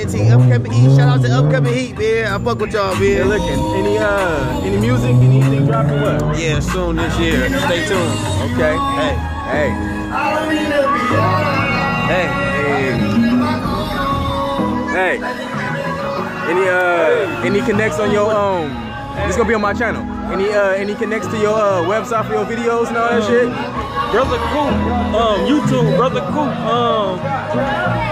Upcoming Heat, shout out to Upcoming Heat, man. I fuck with y'all, man. Hey, looking. Any uh, any music, anything dropping what? Yeah, soon this year. Stay tuned. Okay. Hey, hey. Hey, hey. Hey. Any uh, any connects on your um? This gonna be on my channel. Any uh, any connects to your uh, website for your videos and all that shit? Brother Coop, um, YouTube, Brother Coop, um,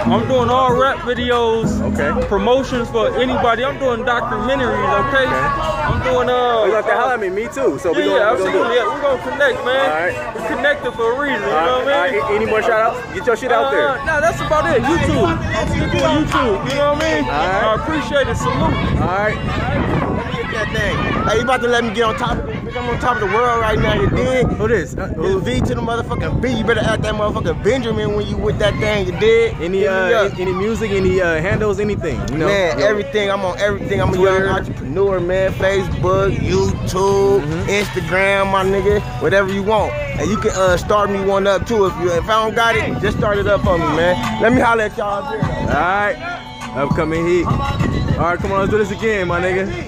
I'm doing all rap videos, Okay. promotions for anybody. I'm doing documentaries, okay? I'm doing, uh, you got to holler at me, me too. So we yeah, gonna, yeah, we gonna do absolutely. it. Yeah, we're gonna connect, man. All right. We connected for a reason, you know right, what I mean? all right, Any more shout outs? Get your shit out there. Uh, nah, that's about it. YouTube. I'm still doing YouTube. You know what I mean? Alright. I appreciate it. Salute. All right. Let me Get that thing. Hey, you about to let me get on top of Bitch, I'm on top of the world right now, you did. Who this? Uh, It's who- V to the motherfucking B. You better act that motherfucking Benjamin when you with that thing, you did. Any uh, up. any music, any uh, handles, anything? You know, man, Yo, everything. I'm on everything. I'm a Twitter. young entrepreneur, man. Facebook, YouTube, Mm-hmm. Instagram, my nigga. Whatever you want. And you can uh, start me one up too. If you if I don't got it, just start it up for me, man. Let me holler at y'all up here. All right. Upcoming heat. All right, come on, let's do this again, my nigga.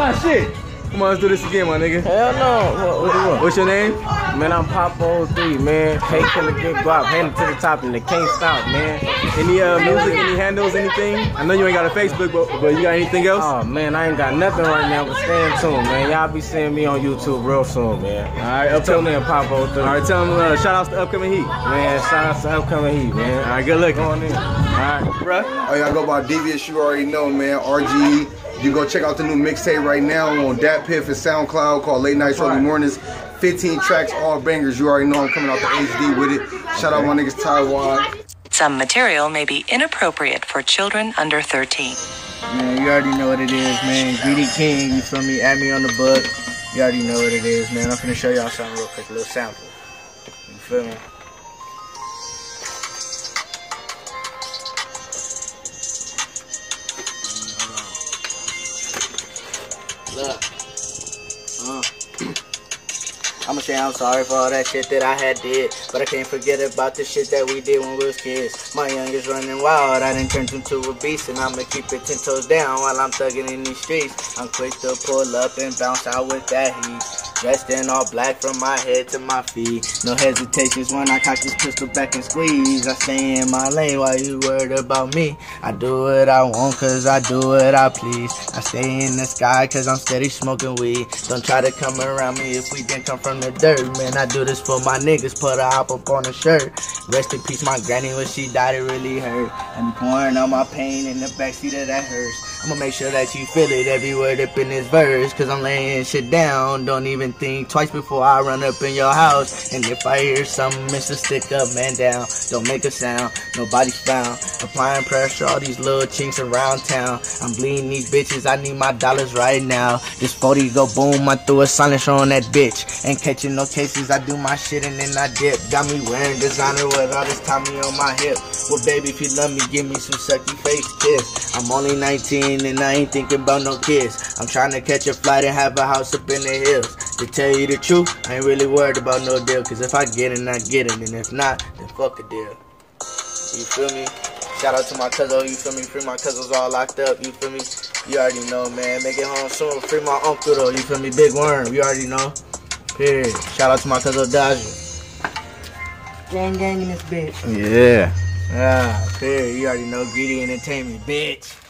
Ah, shit. Come on, let's do this again, my nigga. Hell no. What, what, what? What's your name? Man, I'm Pop 03, man. K killer get guap, heading to the top and they can't stop, man. Any uh, music, any handles, anything? I know you ain't got a Facebook, but, but you got anything else? Oh man, I ain't got nothing right now, but stay tuned, man. Y'all be seeing me on YouTube real soon, man. All right, Tune upcoming. in, Pop 03. All right, tell them uh, shout outs to upcoming heat. Man, shout out to upcoming heat, man. All right, good looking. Going in. All right, bruh. Oh, y'all go by Devious, you already know, man. RGE. You go check out the new mixtape right now on Dat Piff and SoundCloud called Late Nights, Early Mornings. 15 tracks, all bangers. You already know I'm coming out the HD with it. Shout out my niggas Taiwan. Some material may be inappropriate for children under 13. Man, you already know what it is, man. Greedy King, you feel me? Add me on the book. You already know what it is, man. I'm finna show y'all something real quick, a little sample. You feel me? Uh. I'ma say I'm sorry for all that shit that I had did, but I can't forget about the shit that we did when we was kids. My youngest running wild, I done turned into a beast, and I'ma keep it ten toes down while I'm thugging in these streets. I'm quick to pull up and bounce out with that heat. Dressed in all black from my head to my feet. No hesitations when I cock this pistol back and squeeze. I stay in my lane while you worried about me. I do what I want cause I do what I please. I stay in the sky cause I'm steady smoking weed. Don't try to come around me if we didn't come from the dirt. Man, I do this for my niggas, put a hop up on a shirt. Rest in peace, my granny, when she died, it really hurt. I'm pouring all my pain in the backseat of that hearse. I'ma make sure that you feel it every word up in this verse. Cause I'm laying shit down. Don't even think twice before I run up in your house. And if I hear something, Mr. Stick Up, man down. Don't make a sound, nobody's found. Applying pressure, all these little chinks around town. I'm bleeding these bitches, I need my dollars right now. This 40 go boom, I threw a silencer on that bitch. Ain't catching no cases, I do my shit and then I dip. Got me wearing designer with all this Tommy on my hip. Well, baby, if you love me, give me some sucky face kiss. I'm only 19 and I ain't thinking about no kids. I'm trying to catch a flight and have a house up in the hills. To tell you the truth, I ain't really worried about no deal. Cause if I get it, I get it. And if not, then fuck a deal. You feel me? Shout out to my cousin, you feel me? Free my cousins all locked up, you feel me? You already know, man. Make it home soon. Free my uncle though, you feel me? Big worm, you already know. Period. Shout out to my cousin Dodger. Gang gang in this bitch. Yeah. Ah, period. You already know. Greedy entertainment, bitch.